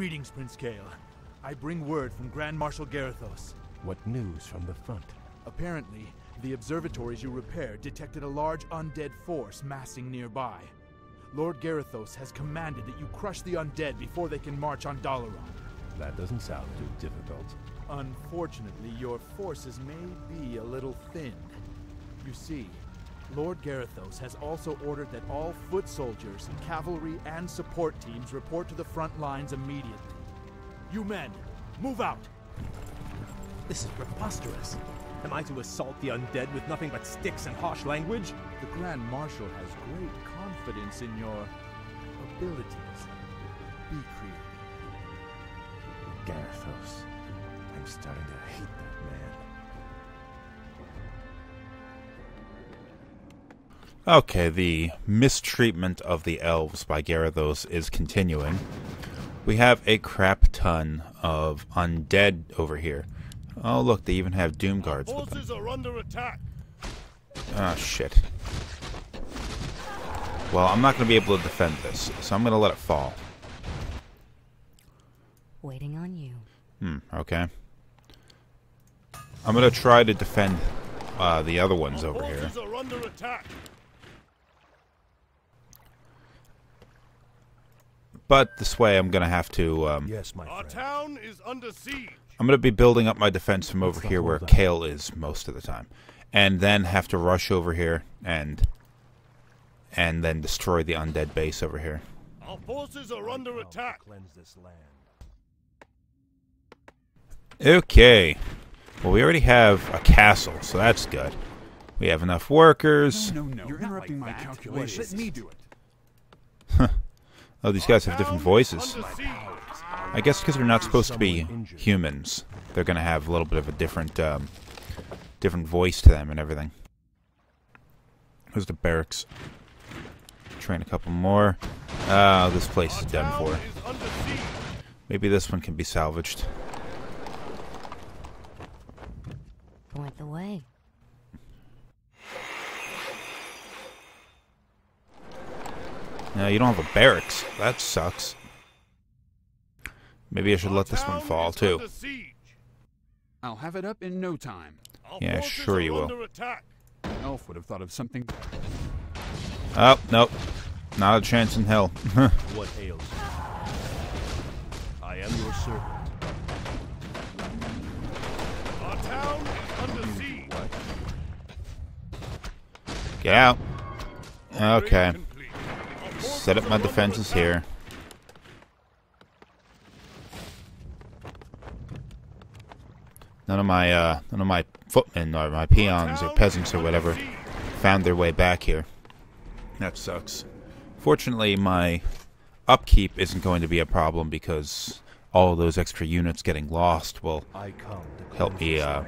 Greetings, Prince Kael. I bring word from Grand Marshal Garithos. What news from the front? Apparently, the observatories you repaired detected a large undead force massing nearby. Lord Garithos has commanded that you crush the undead before they can march on Dalaran. That doesn't sound too difficult. Unfortunately, your forces may be a little thin. You see, Lord Garithos has also ordered that all foot soldiers, cavalry, and support teams report to the front lines immediately. You men, move out! This is preposterous. Am I to assault the undead with nothing but sticks and harsh language? The Grand Marshal has great confidence in your abilities. Be creative. Garithos. I'm starting to hate that Okay, the mistreatment of the elves by Garithos is continuing. We have a crap ton of undead over here. Oh, look, they even have Doom Guards with them. Forces are under attack. Ah, shit. Well, I'm not going to be able to defend this, so I'm going to let it fall. Waiting on you. Hmm, okay. I'm going to try to defend uh, the other ones over here. Forces are under attack. But this way, I'm going to have to... Um, Yes, my friend. Our town is under siege. I'm going to be building up my defense from over here where holdup? Kael is most of the time. And then have to rush over here and and then destroy the undead base over here. Our forces are under attack. Cleanse this land. Okay. Well, we already have a castle, so that's good. We have enough workers. No, no, no. You're interrupting my calculations. Let me do it. Oh, these guys have different voices. I guess because they're not supposed to be humans, they're going to have a little bit of a different um, different voice to them and everything. Here's the barracks. Train a couple more. Ah, this place is done for. Maybe this one can be salvaged. Point the way. No, you don't have a barracks. That sucks. Maybe I should Our let this one fall too. under siege. I'll have it up in no time. Our Yeah, sure you will. Attack. Elf would have thought of something. Oh, nope. Not a chance in hell. What ails you? I am your servant. Our town is under siege. Get out. Okay. Complete. Our forces Set up my defenses here. None of my uh, none of my footmen or my peons or peasants or whatever found their way back here. That sucks. Fortunately, my upkeep isn't going to be a problem because all of those extra units getting lost will I come to help me uh,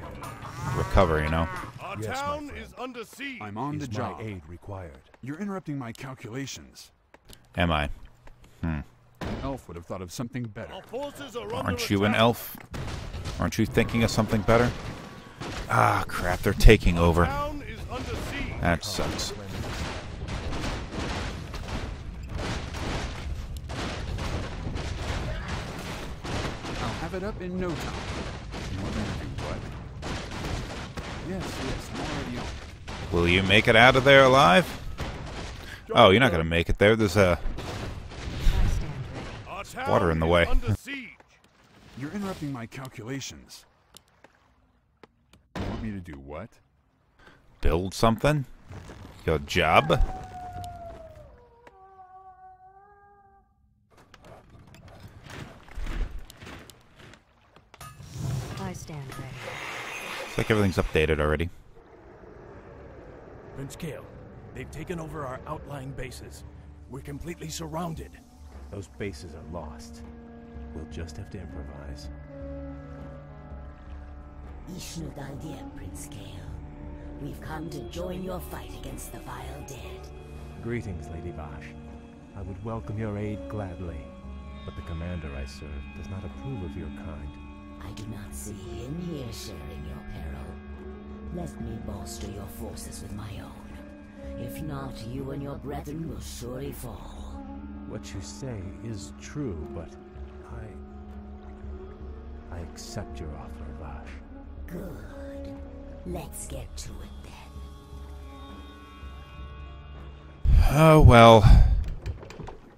recover. You know. Our Yes, my town friend. is under siege. I'm on Is the job. my aid required? You're interrupting my calculations. Am I? Hmm. Elf would have thought of something better. Are under Aren't you an elf? Aren't you thinking of something better? Ah, crap! They're taking over. Town is under siege. That sucks. I'll have it up in no time. You want me to do what? Yes, yes, I'm already Will you make it out of there alive? Oh, you're not gonna make it there. There's a stand ready. Our town water in the way. You're interrupting my calculations. You want me to do what? build something? Your job? I stand ready. Looks like everything's updated already. Prince Kael, they've taken over our outlying bases. We're completely surrounded. Those bases are lost. We'll just have to improvise. Ishnudaldiem, Prince Kael. We've come to join your fight against the vile dead. Greetings, Lady Vashj. I would welcome your aid gladly, but the commander I serve does not approve of your kind. I do not see him here sharing your peril. Let me bolster your forces with my own. If not, you and your brethren will surely fall. What you say is true, but I. I accept your offer, Vashj. Good. Let's get to it then. Oh, well.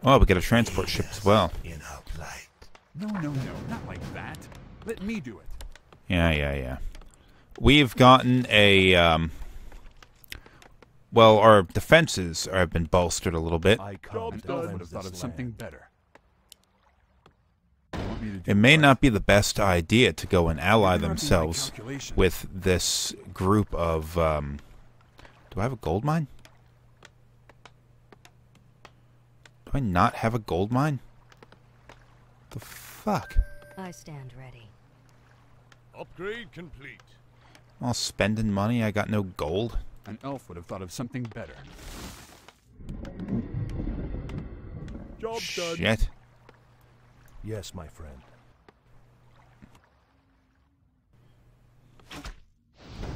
Oh, we get a transport ship as well. In our plight. No, no, no, not like that. Let me do it. Yeah, yeah, yeah. We've gotten a. Um, well, our defenses have been bolstered a little bit. I Job an done. elf would have thought of something better. You want me to do It may not be the best idea to go and ally themselves with this group of. Um, do I have a gold mine? Do I not have a gold mine? The fuck? I stand ready. Upgrade complete. All spending money, I got no gold. An elf would have thought of something better. Job done. Shit. Yes, my friend.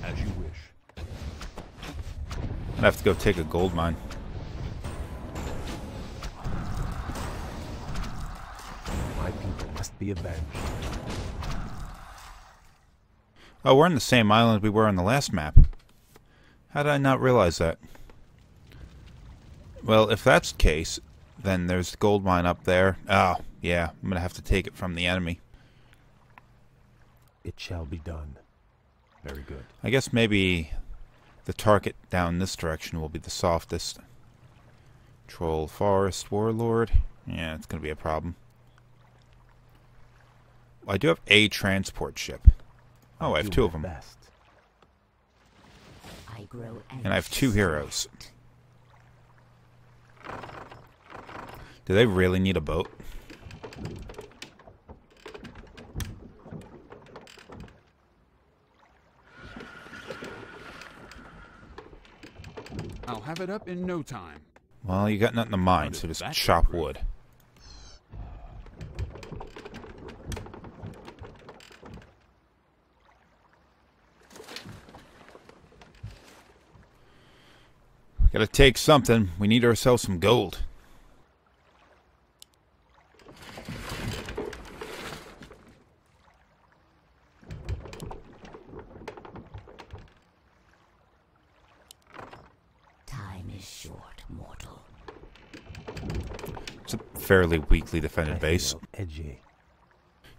As you wish. I'd have to go take a gold mine. My people must be avenged. Oh, we're on the same island we were on the last map. How did I not realize that? Well, if that's the case, then there's the gold mine up there. Oh, yeah, I'm gonna have to take it from the enemy. It shall be done. Very good. I guess maybe the target down this direction will be the softest. Troll Forest Warlord. Yeah, it's gonna be a problem. I do have a transport ship. Oh, I have two of them. Best. I grow And I have two heroes. Do they really need a boat? I'll have it up in no time. Well, you got nothing to mine, so just chop improve? wood. Gotta take something. We need ourselves some gold. Time is short, mortal. It's a fairly weakly defended base. edgy.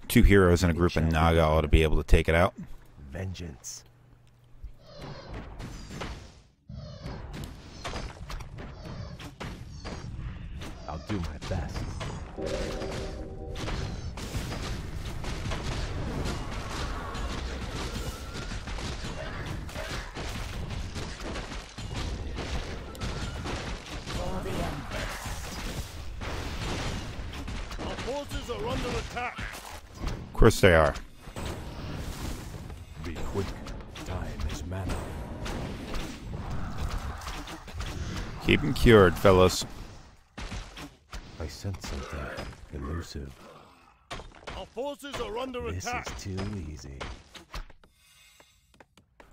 Two heroes and a group of Naga ought to be able to take it out. Vengeance. Attack. Of course they are. Be quick. Time is mana. Keep 'em cured, fellas. I sense something elusive. Our forces are under This attack. is too easy.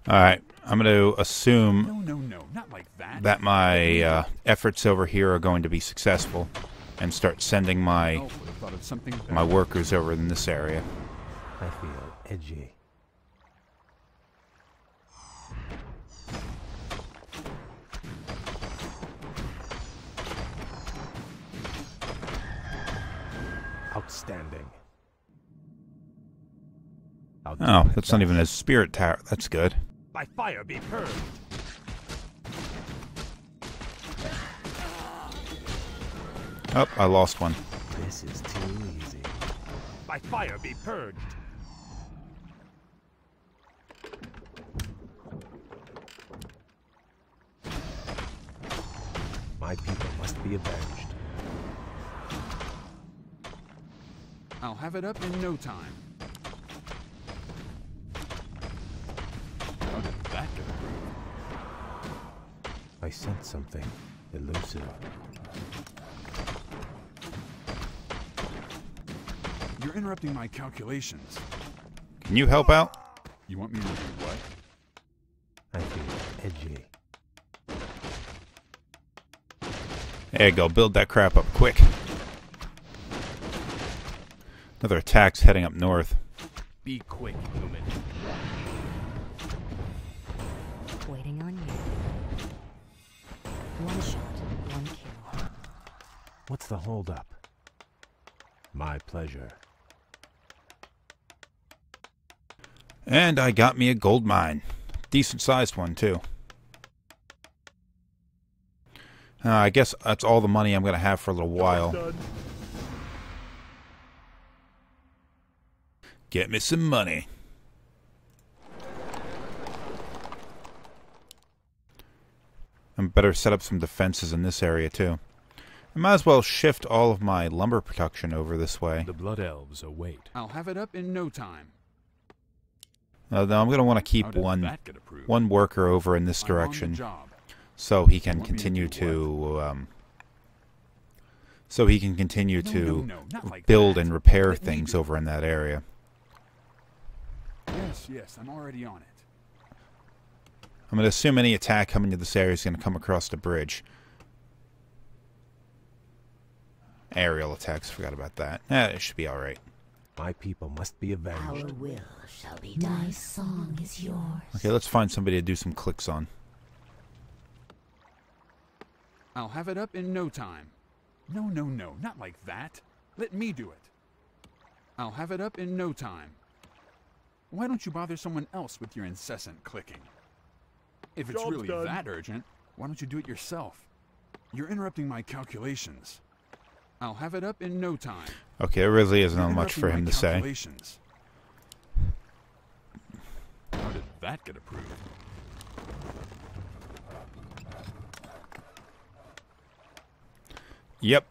Alright, I'm going to assume No, no, no, not like that. that my uh, efforts over here are going to be successful and start sending my elf would have thought of something better. my workers over in this area. I feel edgy. Outstanding. I'll oh, do Oh, my that's not even a spirit tower. That's good. By fire be purged. Oh, I lost one. This is too easy. By fire be purged. My people must be avenged. I'll have it up in no time. I sense something elusive. You're interrupting my calculations. Can you help out? You want me to do what? I feel edgy. There you go. Build that crap up quick. Another attack's heading up north. Be quick, What's the holdup? My pleasure. And I got me a gold mine. Decent sized one, too. Uh, I guess that's all the money I'm going to have for a little while. Get me some money. I'm better set up some defenses in this area, too. I might as well shift all of my lumber production over this way. The Blood Elves await. I'll have it up in no time. Uh, now I'm going to want to keep one that get approved? one worker over in this I'm on the direction so he can Want me to continue to um, so he can continue No, to no, no, like build that. and repair Let things over in that area. Yes, yes, I'm already on it. I'm going to assume any attack coming to this area is going to come across the bridge. Aerial attacks, forgot about that. Eh, it should be all right. My people must be avenged. Our avenged. will shall be done. My song is yours. Okay, let's find somebody to do some clicks on. I'll have it up in no time. No, no, no, not like that. Let me do it. I'll have it up in no time. Why don't you bother someone else with your incessant clicking? If it's Job's really done. that urgent, why don't you do it yourself? You're interrupting my calculations. I'll have it up in no time. Okay, there really isn't You're much for him to say. How did that get approved? Yep.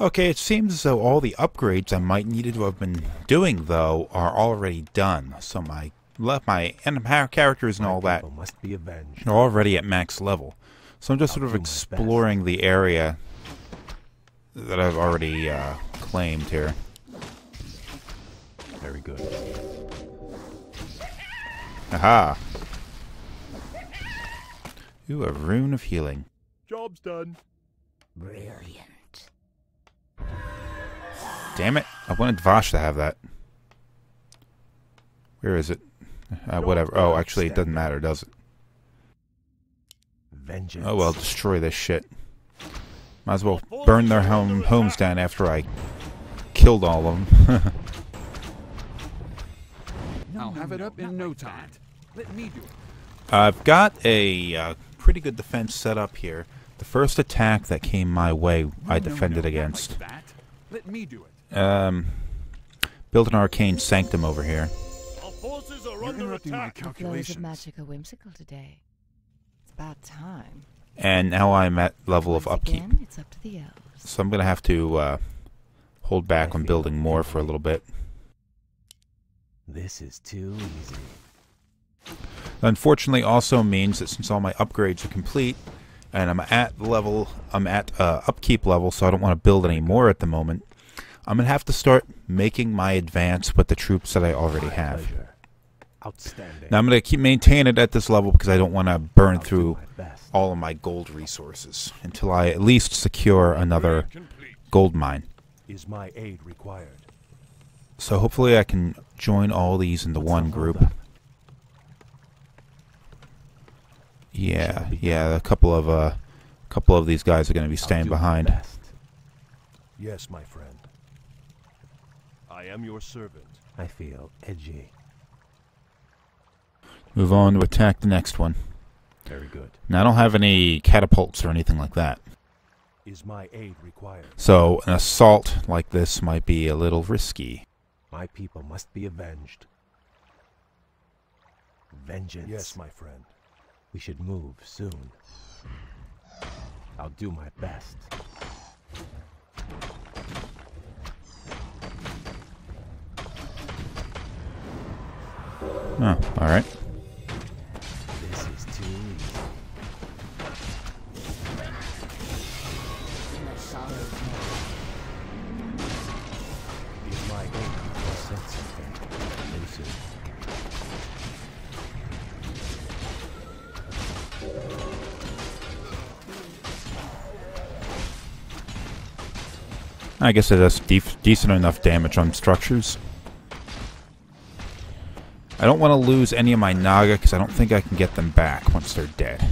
Okay, it seems as though all the upgrades I might need to have been doing, though, are already done. So my left my and my characters and My all that must be avenged. are already at max level. So I'm just I'll sort of do my best. exploring the area that I've already uh, claimed here. Very good. Aha! Ooh, a rune of healing. Job's done. Brilliant. Damn it! I wanted Vashj to have that. Where is it? Uh, whatever. Oh, actually, it doesn't matter, does it? Vengeance. Oh well, destroy this shit. Might as well burn their home homes down after I killed all of them. I'll have it up in no time. Let me do it. I've got a uh, pretty good defense set up here. The first attack that came my way, I No, no, defended against. Let me do it. Um, built an arcane sanctum over here. Our forces are You're under interrupting my attack. The flows of magic are whimsical today. It's about time. and now I'm at level of upkeep. Again, it's up to the elves. So I'm gonna have to uh, hold back I on feel building more for a little bit. This is too easy. Unfortunately, also means that since all my upgrades are complete, and I'm at level, I'm at uh, upkeep level, so I don't want to build any more at the moment. I'm gonna have to start making my advance with the troops that I already My have. Pleasure. Outstanding. Now I'm gonna keep maintain it at this level because I don't want to burn I'll through all of my gold resources until I at least secure another gold mine. Is my aid required? So hopefully I can join all these into What's one the group. holdup? Yeah, yeah. A couple of uh, couple of these guys are going to be staying behind. Yes, my friend. I am your servant. I feel edgy. Move on to attack the next one. Very good. Now I don't have any catapults or anything like that, Is my aid required? so an assault like this might be a little risky. My people must be avenged. Vengeance. Yes, my friend. We should move soon. I'll do my best. Oh, all I guess it does decent enough damage on structures. I don't want to lose any of my Naga because I don't think I can get them back once they're dead.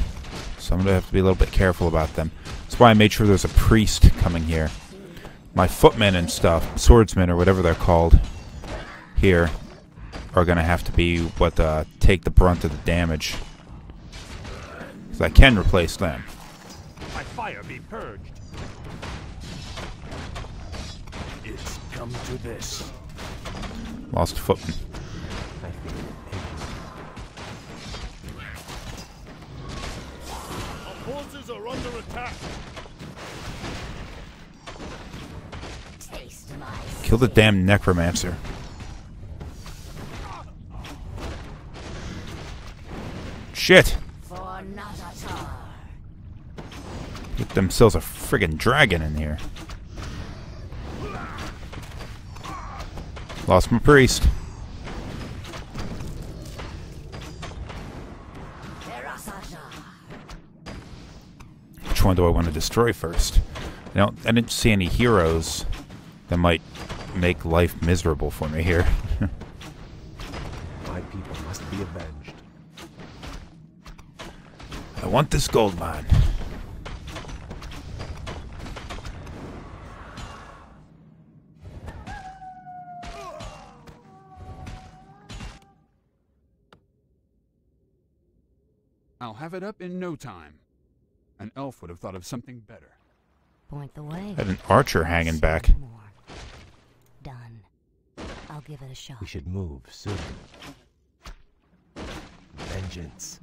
So I'm going to have to be a little bit careful about them. That's why I made sure there's a priest coming here. My footmen and stuff, swordsmen or whatever they're called, here are going to have to be what uh, take the brunt of the damage. Because I can replace them. My fire be purged. Come to this. Lost a footman. I Our forces are under attack. Kill the damn necromancer. Shit! for Get themselves a friggin' dragon in here. Lost my priest. Which one do I want to destroy first? I don't. I didn't see any heroes that might make life miserable for me here. my people must be avenged. I want this gold mine. It up in no time. An elf would have thought of something better. Point the way. I had an archer hanging back. More. Done. I'll give it a shot. We should move soon. Vengeance.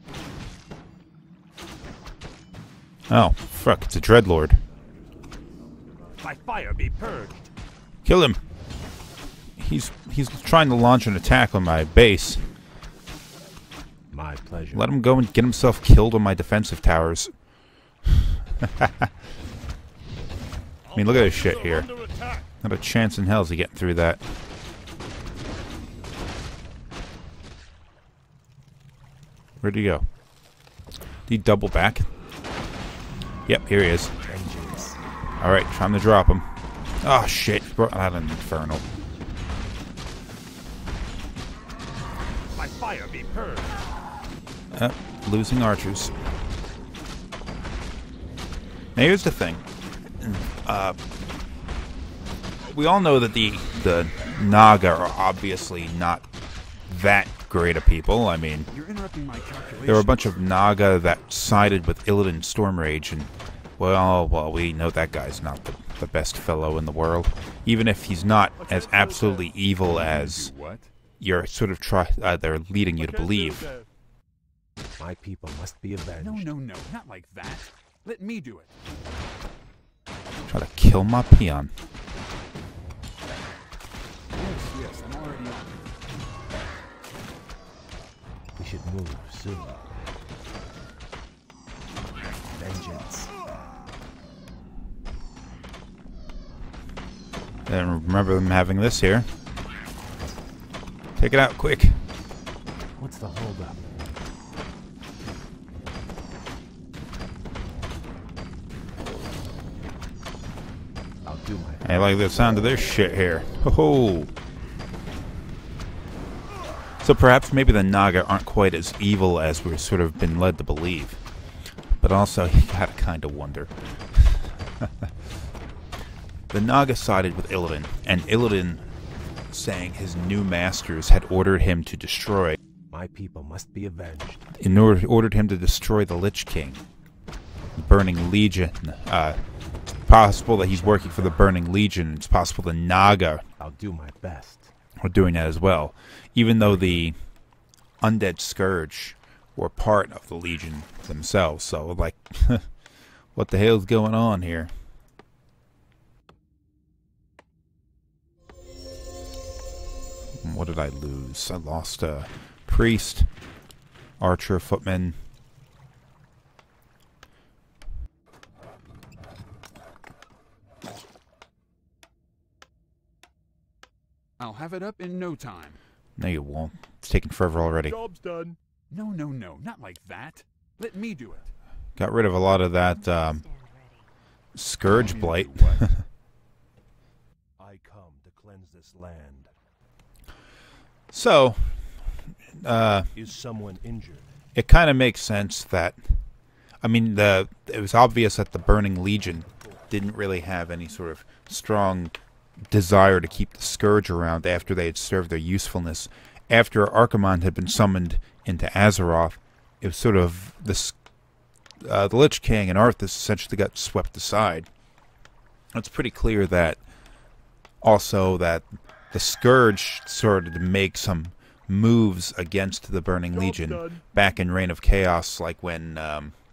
Oh, fuck! It's a dreadlord. My fire be purged. Kill him. He's he's trying to launch an attack on my base. My pleasure. Let him go and get himself killed on my defensive towers. I mean, look at this shit here. Not a chance in hell is he getting through that. Where'd he go? Did he double back? Yep, here he is. Alright, time to drop him. Oh shit, he brought out an infernal. My fire be purged. Uh, losing archers. Now here's the thing. Uh, we all know that the the Naga are obviously not that great of people. I mean, You're interrupting my there were a bunch of Naga that sided with Illidan Stormrage, and well, well, we know that guy's not the, the best fellow in the world. Even if he's not as absolutely evil as what? you're sort of try uh, they're leading you to believe. My people must be avenged. No, no, no, not like that. Let me do it. Try to kill my peon. Yes, yes, I'm already on. We should move soon. Vengeance. And remember them having this here. Take it out quick. What's the holdup? I like the sound of this shit here. Ho ho. So perhaps maybe the Naga aren't quite as evil as we've sort of been led to believe. But also, you gotta kinda wonder. the Naga sided with Illidan, and Illidan saying his new masters had ordered him to destroy My people must be avenged. in order ordered him to destroy the Lich King, the Burning Legion. Uh, possible that he's working for the Burning Legion. It's possible the Naga I'll do my best. are doing that as well, even though the Undead Scourge were part of the Legion themselves. So, like, what the hell's going on here? What did I lose? I lost a priest, archer, footman. Have it up in no time. No, you won't. It's taking forever already. Job's done. No, no, no, not like that. Let me do it. Got rid of a lot of that um, Stand ready. scourge blight. What? this land. So, uh, Is someone injured? it kind of makes sense that I mean the it was obvious that the Burning Legion didn't really have any sort of strong desire to keep the scourge around after they had served their usefulness. After Archimonde had been summoned into Azeroth, it was sort of this uh, the Lich King and Arthas essentially got swept aside. It's pretty clear that also that the scourge started to make some moves against the Burning Job Legion back in Reign of Chaos, like when um, You're interrupting my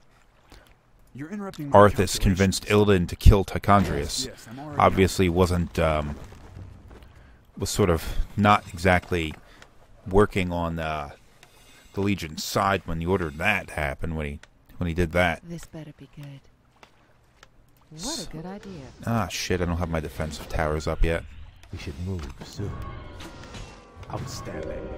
Arthas convinced Illidan to kill Tichondrius. Yes, yes, Obviously, wasn't um, was sort of not exactly working on uh, the Legion's side when he ordered that to happen. When he when he did that. This better be good. What a good idea. Ah, shit! I don't have my defensive towers up yet. We should move soon. Outstanding.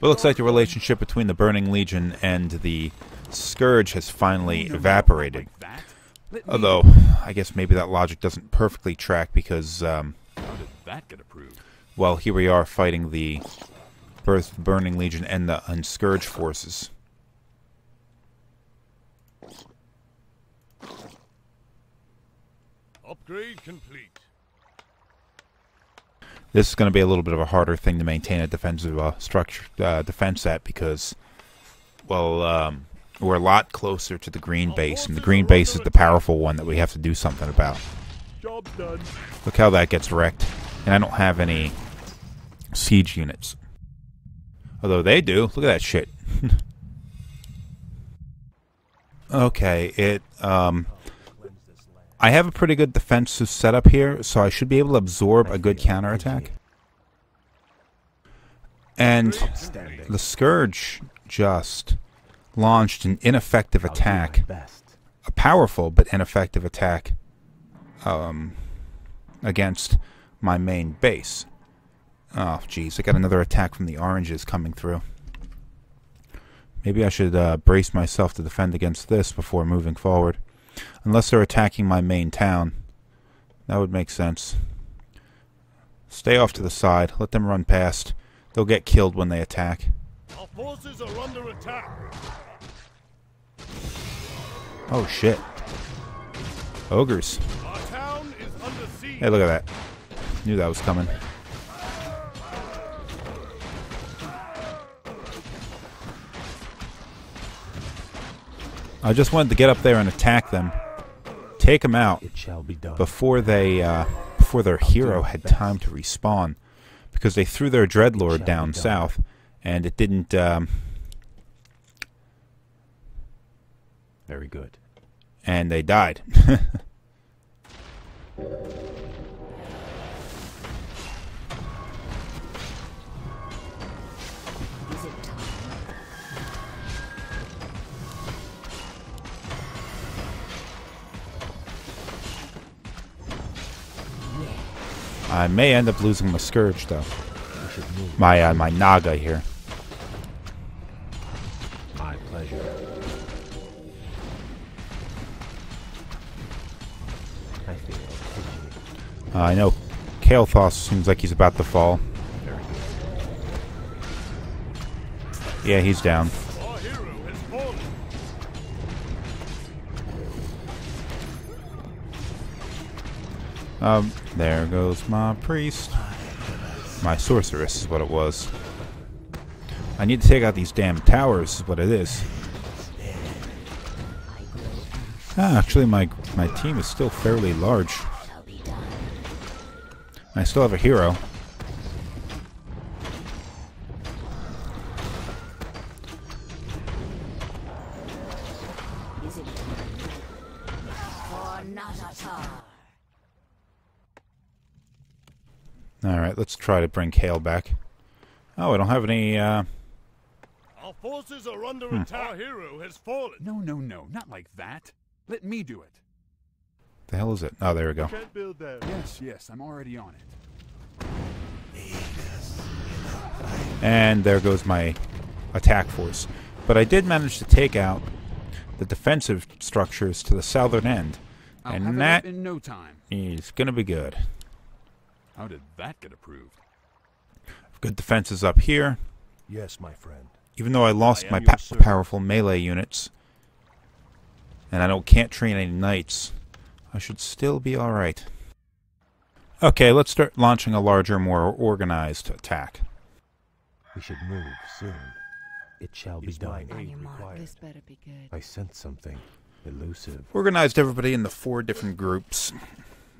It looks like the relationship between the Burning Legion and the Scourge has finally evaporated. Like that? Let me- Although, I guess maybe that logic doesn't perfectly track because, um, How did that get approved? well, here we are fighting the Birth Burning Legion and the Unscourge forces. Upgrade complete. This is going to be a little bit of a harder thing to maintain a defensive uh, structure uh, defense at because, well, um, we're a lot closer to the green base, and the green base is the powerful one that we have to do something about. Look how that gets wrecked. And I don't have any siege units. Although they do. Look at that shit. okay, it um I have a pretty good defensive setup here, so I should be able to absorb a good counterattack. And the Scourge just launched an ineffective I'll do my attack a powerful but ineffective attack um, against my main base. Oh, jeez, I got another attack from the oranges coming through. Maybe I should uh, brace myself to defend against this before moving forward. Unless they're attacking my main town. That would make sense. Stay off to the side. Let them run past. They'll get killed when they attack. Our forces are under attack. Oh, shit. Ogres. Our town is under siege. Hey, look at that. Knew that was coming. I just wanted to get up there and attack them, take them out It shall be done. before they uh, before their hero had time to respawn, because they threw their dreadlord down south, and it didn't. Um, Very good. and they died. I may end up losing my scourge though. We should move. My uh, my naga here. My pleasure. Uh, I know Kael'thas seems like he's about to fall. Yeah, he's down. Um, there goes my priest. My sorceress is what it was. I need to take out these damn towers, is what it is. Ah, actually, my my team is still fairly large. I still have a hero. Let's try to bring Kael back. Oh, I don't have any. Uh, Our forces are under Hmm. attack. Our hero has fallen. No, no, no, not like that. Let me do it. the hell is it? Oh, there we go. Can't build that. Yes, yes, I'm already on it. And there goes my attack force. But I did manage to take out the defensive structures to the southern end. I'll and it that no time. is going to be good. How did that get approved? Good defenses up here. Yes, my friend. Even though I lost I my pa- servant. powerful melee units, and I don't can't train any knights, I should still be all right. Okay, let's start launching a larger, more organized attack. We should move soon. It shall be done. aid your This better be good. I sense something elusive. Organized everybody into four different groups: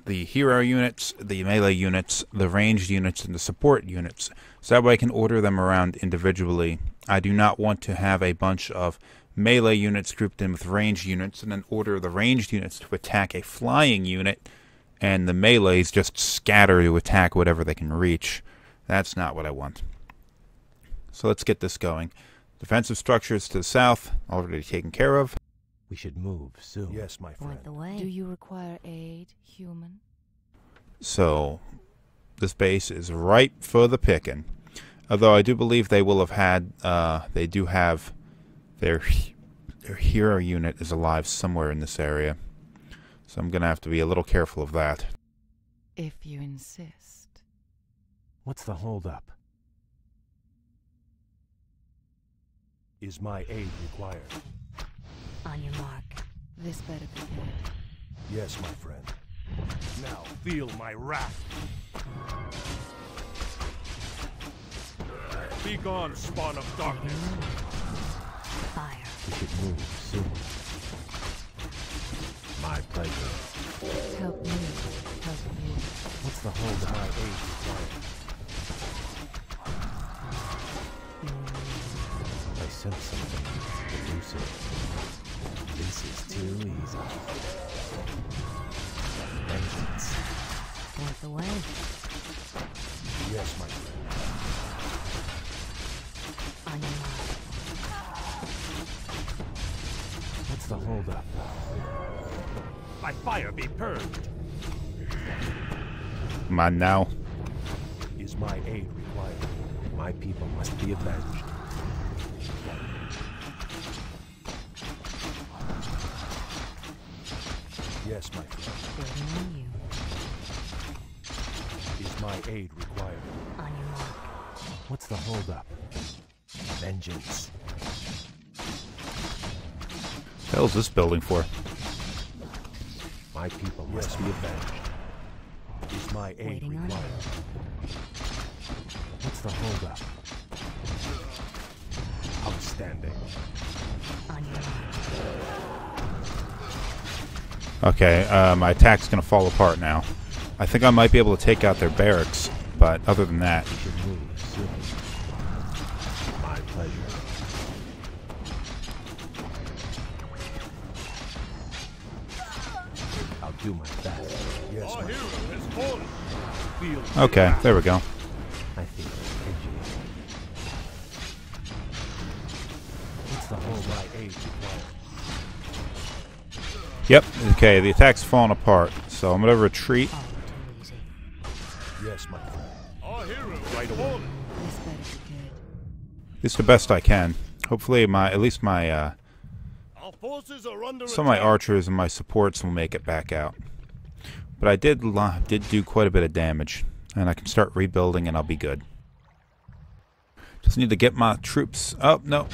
the hero units, the melee units, the ranged units, and the support units. So that way I can order them around individually. I do not want to have a bunch of melee units grouped in with ranged units and then order the ranged units to attack a flying unit and the melees just scatter to attack whatever they can reach. That's not what I want. So let's get this going. Defensive structures to the south, already taken care of. We should move soon. Yes, my friend. Point the way. Do you require aid, human? So this base is ripe for the picking. Although I do believe they will have had, uh, they do have their their hero unit is alive somewhere in this area. So I'm gonna have to be a little careful of that. If you insist. What's the holdup? Is my aid required? On your mark. This better be good. Yes, my friend. Now feel my wrath. Be gone, spawn of darkness. Fire. We should move soon. My pleasure. Help me. Help you. What's the holdup? My aid required. Mm. I sense something elusive. Too easy. Vengeance. Point the way. Yes, my friend. On your. What's the holdup? By fire be purged. On now. Is my aid required? My people must be avenged. The holdup? Vengeance. The hell's this building for? My people must be avenged. Is my aid Waiting on required? What's the holdup? Outstanding. On your mark. Okay, uh, my attack's gonna fall apart now. I think I might be able to take out their barracks, but other than that, do my best. Yes, my hero has fallen. Feel okay, there we go. I feel edgy. What's the is holdup? my aid? Yep. Okay, the attack's falling apart, so I'm gonna retreat. All. Yes, my friend. Our hero Right away. fallen. This better be good. At least the best I can. Hopefully, my at least my uh, Our forces are under some of my archers and my supports will make it back out. But I did did do quite a bit of damage, and I can start rebuilding, and I'll be good. Just need to get my troops. Oh no,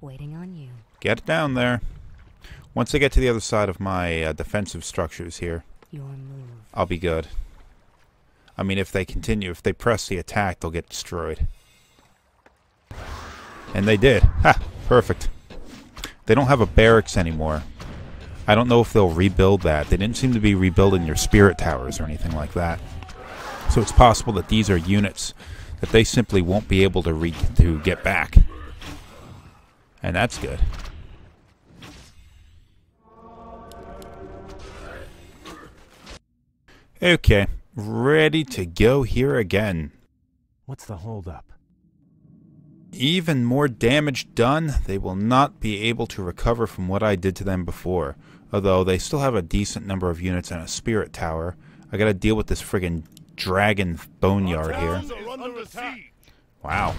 Waiting on you. get down there. Once I get to the other side of my uh, defensive structures here, Your move. I'll be good. I mean, if they continue, if they press the attack, they'll get destroyed. And they did. Ha! Perfect. They don't have a barracks anymore. I don't know if they'll rebuild that. They didn't seem to be rebuilding your spirit towers or anything like that. So it's possible that these are units that they simply won't be able to re- to get back. And that's good. Okay, ready to go here again. What's the holdup? Even more damage done, they will not be able to recover from what I did to them before. Although they still have a decent number of units and a spirit tower. I gotta deal with this friggin' dragon boneyard here. Towns are under attack. Wow.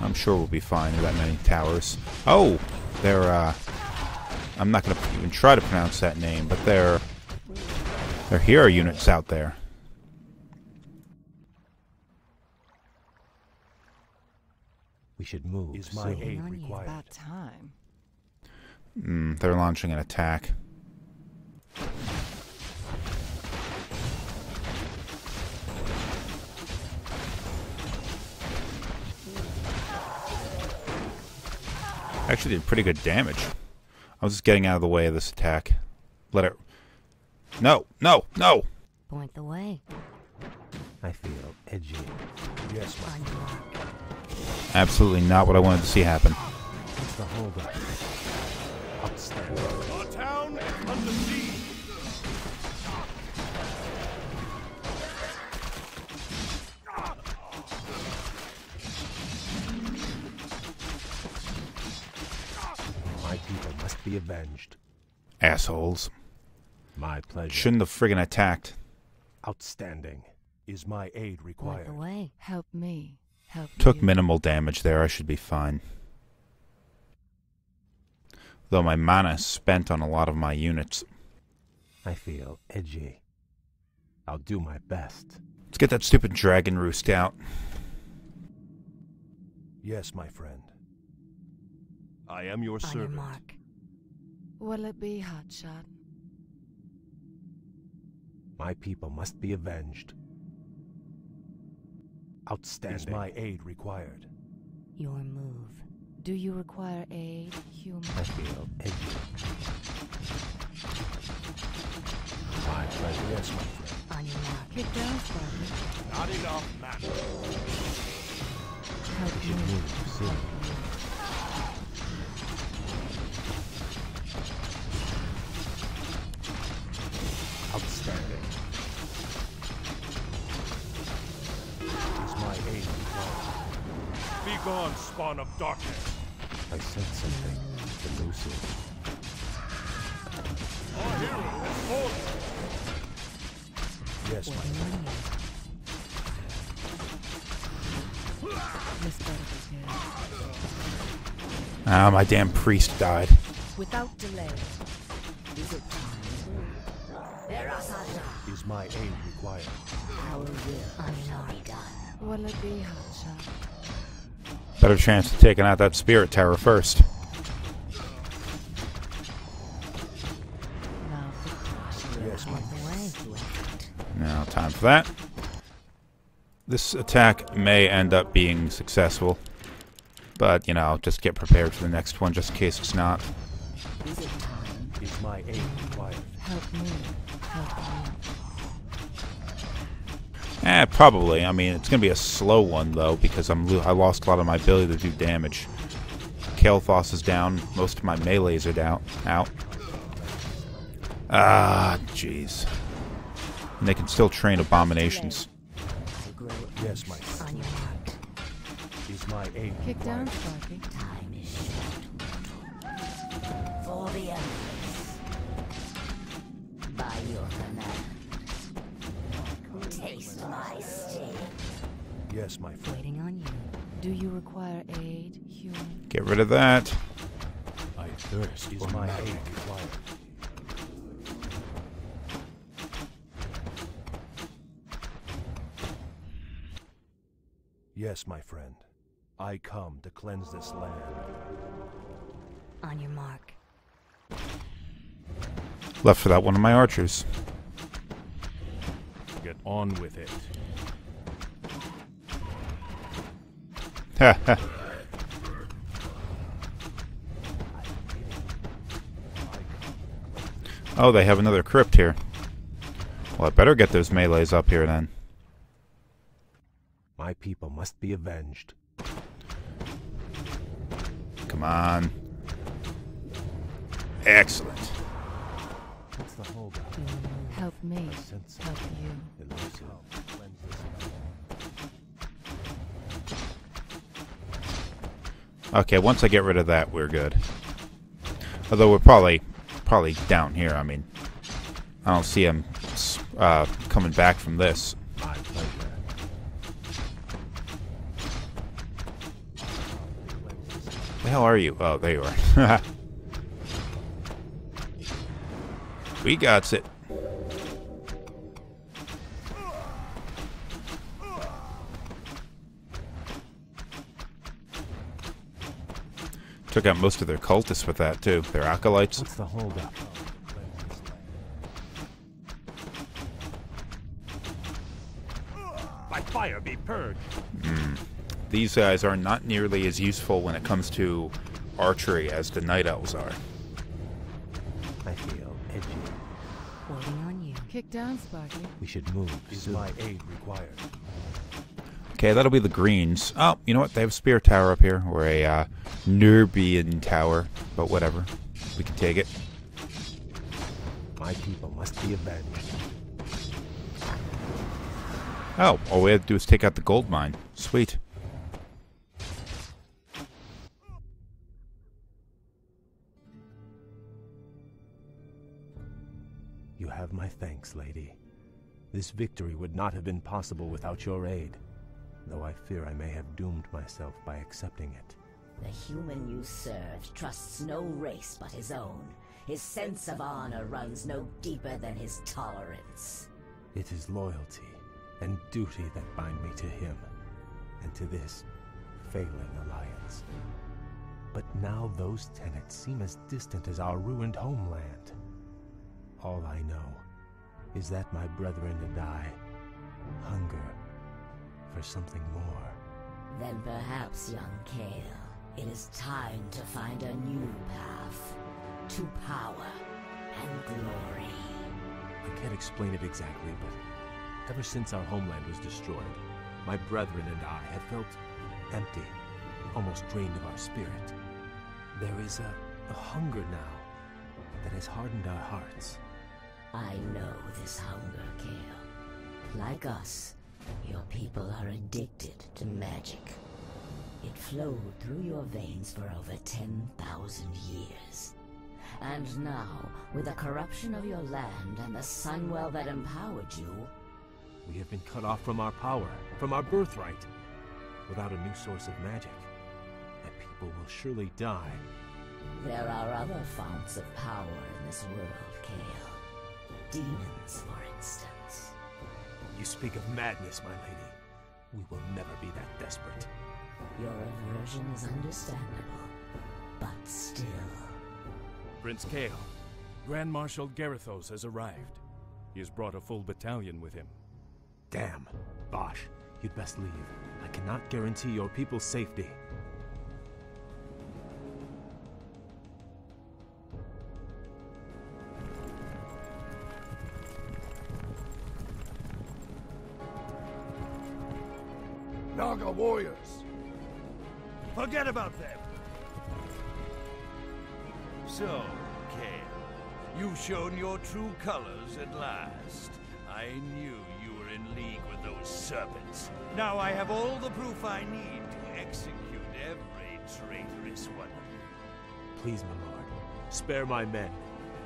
I'm sure we'll be fine with that many towers. Oh, they're, uh... I'm not going to even try to pronounce that name, but they're... They're hero units out there. We should move Is my soon. aid On you. It's required? about time. Mm, they're launching an attack. Actually did pretty good damage. I was just getting out of the way of this attack. Let it... No! No! No! Point the way. I feel edgy. Yes, my On your mark. Absolutely not what I wanted to see happen. What's the holdup? Our town is under siege. My people must be avenged. Assholes. My pleasure. Shouldn't have friggin' attacked. Outstanding. Is my aid Point required? the way. Help me. Help Took you. minimal damage there. I should be fine. Though my mana is spent on a lot of my units. I feel edgy. I'll do my best. Let's get that stupid dragon roost out. Yes, my friend. I am your On your servant. mark. Will it be hotshot? My people must be avenged. Outstanding. Is my aid required? Your move. Do you require aid, human? I feel edgy. My pleasure. Yes, my friend. On your mark. Get down, Sparky. Not enough, man. Help We should move soon. Outstanding. Be gone, spawn of darkness. I sense something elusive. Our hero has fallen. Yes, my Waiting friend. on you. Miss Butterfield's here. Ah, my damn priest died. Without delay. Is it time? Is my aid required? our will On your shall mark. be done. Will it be hotshot? Better chance of taking out that spirit tower first. Now for caution. Yes, my Point the way. Swift. Now, time for that. This attack may end up being successful. But, you know, just get prepared for the next one just in case it's not. Is it time? Is my aid required? Help me. Help you. Eh, probably. I mean, it's going to be a slow one, though, because I'm lo- I lost a lot of my ability to do damage. Kael'thas is down. Most of my melees are down. Out. Ah, jeez. And they can still train abominations. Yes, my. On your mark. Is my aim Kick down, required? Sparky. time is short. For the Empress. By your command. Taste. Yes, my friend. Waiting on you. Do you require aid, human? Get rid of that. I thirst Is my aid required? Yes, my friend. I come to cleanse this land. On your mark. Left for that one of my archers. Get on with it. Ha ha. Oh, they have another crypt here. Well, I better get those melees up here then. My people must be avenged. Come on. Excellent. What's the holdup? Your move. Help me. Sense Help you. elusive. Cleanse this land. Okay, once I get rid of that, we're good. Although we're probably probably down here. I mean, I don't see him uh, coming back from this. My pleasure. The hell are you? Oh, there you are. we got it. Took out most of their cultists with that too. Their acolytes. What's the holdup? By fire be purged. Hmm. These guys are not nearly as useful when it comes to archery as the night elves are. Waiting on you. Kick down, Sparky. We should move Is soon. my aid required? Okay, that'll be the greens. Oh, you know what? They have a spear tower up here, or a uh, Nerubian tower, but whatever. We can take it. My people must be avenged. Oh, all we have to do is take out the gold mine. Sweet. Have my thanks, lady. This victory would not have been possible without your aid, though I fear I may have doomed myself by accepting it. The human you served trusts no race but his own. His sense of honor runs no deeper than his tolerance. It is loyalty and duty that bind me to him, and to this failing alliance. But now those tenets seem as distant as our ruined homeland. All I know is that my brethren and I hunger for something more. Then perhaps, young Kael, it is time to find a new path to power and glory. I can't explain it exactly, but ever since our homeland was destroyed, my brethren and I have felt empty, almost drained of our spirit. There is a, a hunger now that has hardened our hearts. I know this hunger, Kael. Like us, your people are addicted to magic. It flowed through your veins for over 10,000 years. And now, with the corruption of your land and the Sunwell that empowered you, We have been cut off from our power, from our birthright. Without a new source of magic, my people will surely die. there are other founts of power in this world, Kael. Demons, for instance. You speak of madness, my lady. We will never be that desperate. Your aversion is understandable, but still. Prince Kael, Grand Marshal Garithos has arrived. He has brought a full battalion with him. Damn. Vashj, you'd best leave. I cannot guarantee your people's safety. Warriors! Forget about them! So, Kael, you've shown your true colors at last. I knew you were in league with those serpents. Now I have all the proof I need to execute every traitorous one of you. Please, my lord, spare my men.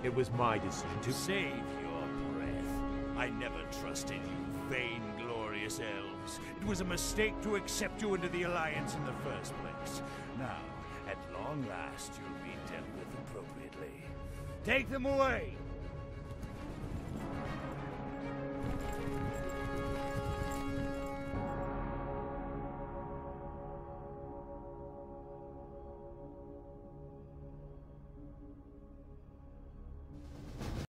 It was my decision to. Save your breath. I never trusted you, vainglorious elves. It was a mistake to accept you into the Alliance in the first place. Now, at long last, you'll be dealt with appropriately. Take them away!